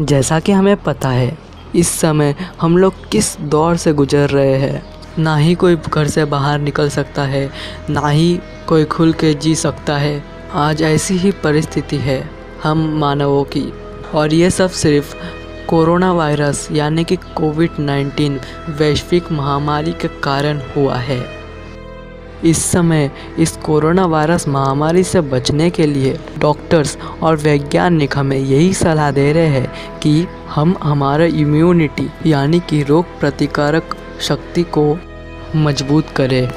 जैसा कि हमें पता है, इस समय हम लोग किस दौर से गुजर रहे हैं। ना ही कोई घर से बाहर निकल सकता है, ना ही कोई खुल के जी सकता है। आज ऐसी ही परिस्थिति है हम मानवों की। और ये सब सिर्फ़ कोरोना वायरस, यानी कि कोविड 19 वैश्विक महामारी के कारण हुआ है। इस समय इस कोरोना वायरस महामारी से बचने के लिए डॉक्टर्स और वैज्ञानिक हमें यही सलाह दे रहे हैं कि हम हमारा इम्यूनिटी यानी कि रोग प्रतिकारक शक्ति को मज़बूत करें।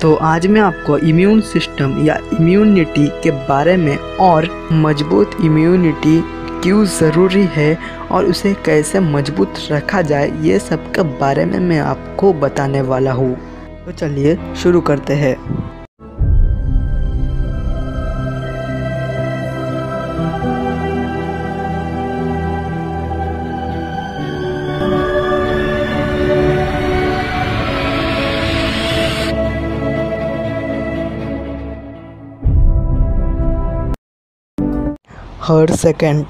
तो आज मैं आपको इम्यून सिस्टम या इम्यूनिटी के बारे में और मज़बूत इम्यूनिटी क्यों ज़रूरी है और उसे कैसे मज़बूत रखा जाए, ये सब के बारे में मैं आपको बताने वाला हूँ। तो चलिए शुरू करते हैं। हर सेकंड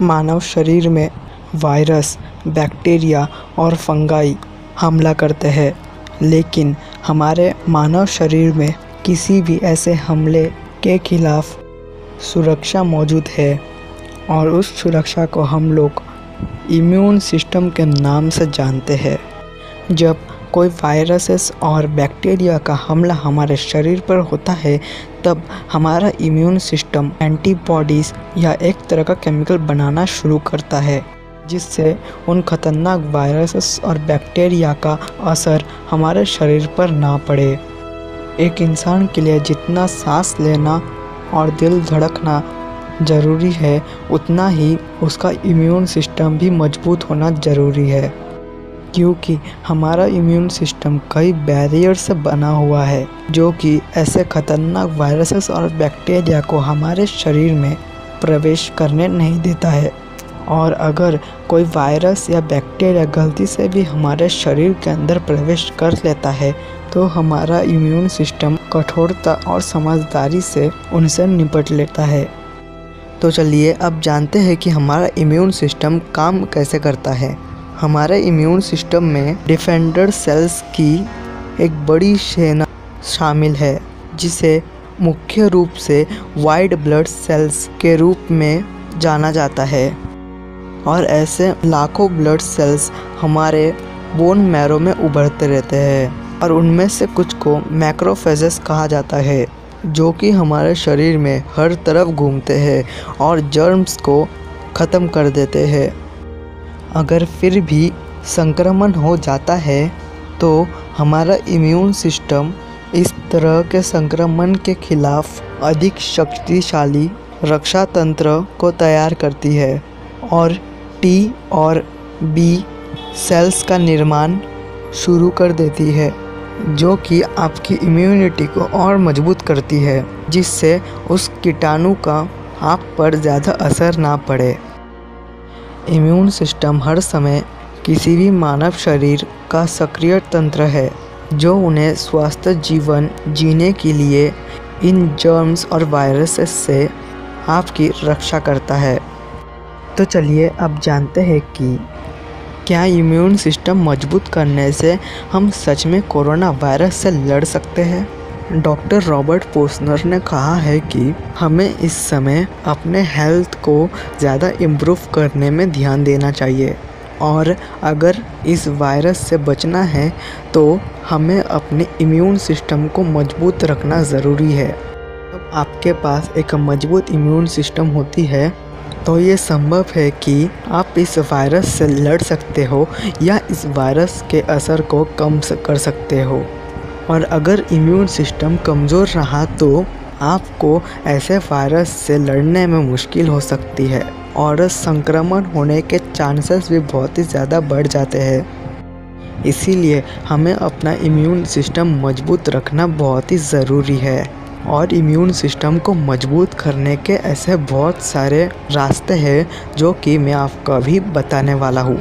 मानव शरीर में वायरस, बैक्टीरिया और फंगाई हमला करते हैं, लेकिन हमारे मानव शरीर में किसी भी ऐसे हमले के खिलाफ सुरक्षा मौजूद है और उस सुरक्षा को हम लोग इम्यून सिस्टम के नाम से जानते हैं। जब कोई वायरसेस और बैक्टीरिया का हमला हमारे शरीर पर होता है, तब हमारा इम्यून सिस्टम एंटीबॉडीज़ या एक तरह का केमिकल बनाना शुरू करता है। जिससे उन खतरनाक वायरसेस और बैक्टीरिया का असर हमारे शरीर पर ना पड़े। एक इंसान के लिए जितना सांस लेना और दिल धड़कना ज़रूरी है, उतना ही उसका इम्यून सिस्टम भी मज़बूत होना ज़रूरी है। क्योंकि हमारा इम्यून सिस्टम कई बैरियर से बना हुआ है, जो कि ऐसे खतरनाक वायरसेस और बैक्टीरिया को हमारे शरीर में प्रवेश करने नहीं देता है। और अगर कोई वायरस या बैक्टीरिया गलती से भी हमारे शरीर के अंदर प्रवेश कर लेता है तो हमारा इम्यून सिस्टम कठोरता और समझदारी से उनसे निपट लेता है। तो चलिए, अब जानते हैं कि हमारा इम्यून सिस्टम काम कैसे करता है। हमारे इम्यून सिस्टम में डिफेंडर सेल्स की एक बड़ी सेना शामिल है, जिसे मुख्य रूप से वाइट ब्लड सेल्स के रूप में जाना जाता है। और ऐसे लाखों ब्लड सेल्स हमारे बोन मैरो में उभरते रहते हैं और उनमें से कुछ को मैक्रोफेजेस कहा जाता है, जो कि हमारे शरीर में हर तरफ़ घूमते हैं और जर्म्स को ख़त्म कर देते हैं। अगर फिर भी संक्रमण हो जाता है तो हमारा इम्यून सिस्टम इस तरह के संक्रमण के खिलाफ अधिक शक्तिशाली रक्षा तंत्र को तैयार करती है और टी और बी सेल्स का निर्माण शुरू कर देती है, जो कि आपकी इम्यूनिटी को और मज़बूत करती है, जिससे उस कीटाणु का आप पर ज़्यादा असर ना पड़े। इम्यून सिस्टम हर समय किसी भी मानव शरीर का सक्रिय तंत्र है, जो उन्हें स्वस्थ जीवन जीने के लिए इन जर्म्स और वायरसेस से आपकी रक्षा करता है। तो चलिए अब जानते हैं कि क्या इम्यून सिस्टम मज़बूत करने से हम सच में कोरोना वायरस से लड़ सकते हैं? डॉक्टर रॉबर्ट पोस्नर ने कहा है कि हमें इस समय अपने हेल्थ को ज़्यादा इम्प्रूव करने में ध्यान देना चाहिए। और अगर इस वायरस से बचना है तो हमें अपने इम्यून सिस्टम को मज़बूत रखना ज़रूरी है। जब आपके पास एक मज़बूत इम्यून सिस्टम होती है तो ये संभव है कि आप इस वायरस से लड़ सकते हो या इस वायरस के असर को कम कर सकते हो। और अगर इम्यून सिस्टम कमज़ोर रहा तो आपको ऐसे वायरस से लड़ने में मुश्किल हो सकती है और संक्रमण होने के चांसेस भी बहुत ही ज़्यादा बढ़ जाते हैं। इसीलिए हमें अपना इम्यून सिस्टम मज़बूत रखना बहुत ही ज़रूरी है। और इम्यून सिस्टम को मज़बूत करने के ऐसे बहुत सारे रास्ते हैं जो कि मैं आपको अभी बताने वाला हूँ।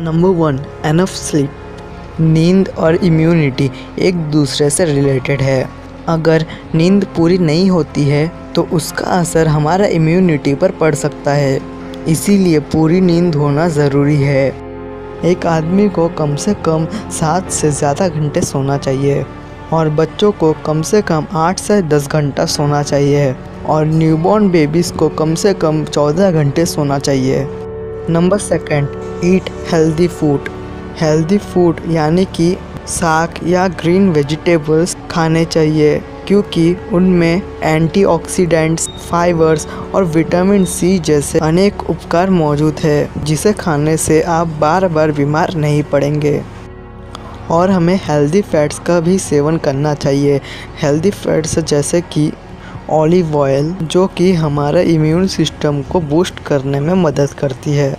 नंबर वन एनफ स्लीप नींद और इम्यूनिटी एक दूसरे से रिलेटेड है। अगर नींद पूरी नहीं होती है तो उसका असर हमारा इम्यूनिटी पर पड़ सकता है। इसीलिए पूरी नींद होना ज़रूरी है। एक आदमी को कम से कम सात से ज़्यादा घंटे सोना चाहिए। और बच्चों को कम से कम आठ से दस घंटा सोना चाहिए और न्यूबॉर्न बेबीज़ को कम से कम चौदह घंटे सोना चाहिए। Number second eat healthy food healthy food यानी कि साग या ग्रीन वेजिटेबल्स खाने चाहिए क्योंकि उनमें एंटीऑक्सीडेंट्स, फाइबर्स और विटामिन सी जैसे अनेक उपकार मौजूद है जिसे खाने से आप बार बार बीमार नहीं पड़ेंगे। और हमें हेल्दी फैट्स का भी सेवन करना चाहिए। हेल्दी फैट्स जैसे कि ऑलिव ऑयल जो कि हमारा इम्यून सिस्टम को बूस्ट करने में मदद करती है।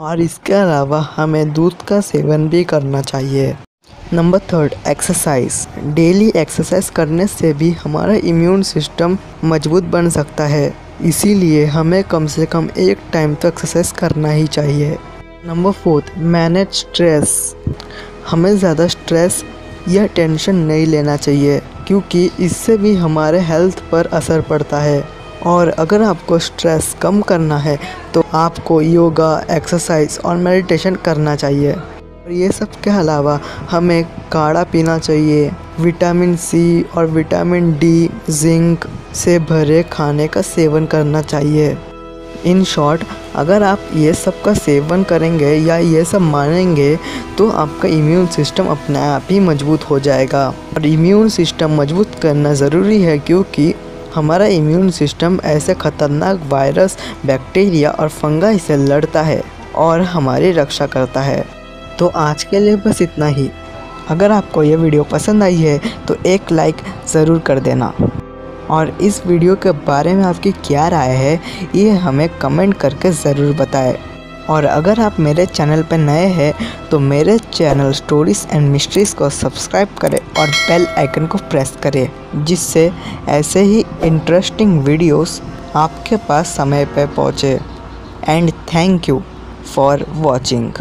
और इसके अलावा हमें दूध का सेवन भी करना चाहिए। Number third exercise daily exercise करने से भी हमारा इम्यून सिस्टम मज़बूत बन सकता है। इसीलिए हमें कम से कम एक टाइम तो एक्सरसाइज करना ही चाहिए। नंबर फोर्थ मैनेज स्ट्रेस हमें ज़्यादा स्ट्रेस या टेंशन नहीं लेना चाहिए, क्योंकि इससे भी हमारे हेल्थ पर असर पड़ता है। और अगर आपको स्ट्रेस कम करना है तो आपको योगा एक्सरसाइज और मेडिटेशन करना चाहिए। और ये सब के अलावा हमें काढ़ा पीना चाहिए। विटामिन सी और विटामिन डी जिंक से भरे खाने का सेवन करना चाहिए। इन शॉर्ट अगर आप ये सब का सेवन करेंगे या ये सब मानेंगे तो आपका इम्यून सिस्टम अपने आप ही मज़बूत हो जाएगा। और इम्यून सिस्टम मज़बूत करना ज़रूरी है क्योंकि हमारा इम्यून सिस्टम ऐसे ख़तरनाक वायरस बैक्टीरिया और फंगाई से लड़ता है और हमारी रक्षा करता है। तो आज के लिए बस इतना ही। अगर आपको यह वीडियो पसंद आई है तो एक लाइक ज़रूर कर देना। और इस वीडियो के बारे में आपकी क्या राय है, ये हमें कमेंट करके ज़रूर बताएँ। और अगर आप मेरे चैनल पर नए हैं तो मेरे चैनल स्टोरीज एंड मिस्ट्रीज़ को सब्सक्राइब करें और बेल आइकन को प्रेस करें, जिससे ऐसे ही इंटरेस्टिंग वीडियोस आपके पास समय पर पहुँचे। And thank you for watching.